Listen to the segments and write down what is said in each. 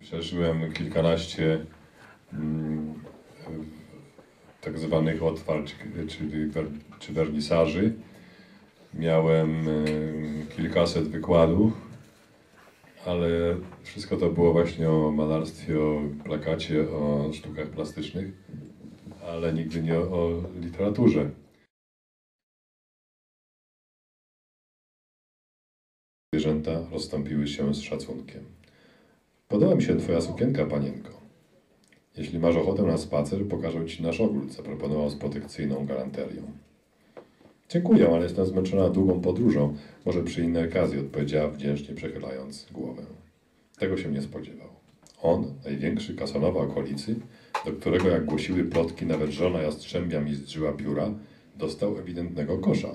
Przeżyłem kilkanaście mm, tak zwanych otwarć, czyli czy wernisaży. Miałem em, kilkaset wykładów, ale wszystko to było właśnie o malarstwie, o plakacie, o sztukach plastycznych, ale nigdy nie o, o literaturze. Zwierzęta rozstąpiły się z szacunkiem. Podoba mi się twoja sukienka, panienko. Jeśli masz ochotę na spacer, pokażę ci nasz ogród, zaproponował z protekcyjną galanterią. Dziękuję, ale jestem zmęczona długą podróżą. Może przy innej okazji, odpowiedziała wdzięcznie przechylając głowę. Tego się nie spodziewał. On, największy kasanowa okolicy, do którego, jak głosiły plotki, nawet żona jastrzębia mistrzyła pióra, dostał ewidentnego kosza.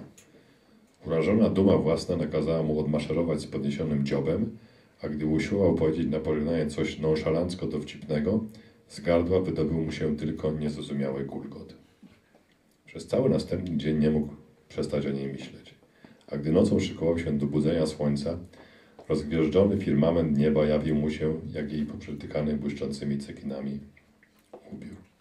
Urażona duma własna nakazała mu odmaszerować z podniesionym dziobem, a gdy usiłował powiedzieć na pożegnanie coś nonszalancko dowcipnego, z gardła wydobył mu się tylko niezrozumiały gulgot. Przez cały następny dzień nie mógł przestać o niej myśleć. A gdy nocą szykował się do budzenia słońca, rozgwieżdżony firmament nieba jawił mu się, jak jej poprzytykany błyszczącymi cekinami ubiór.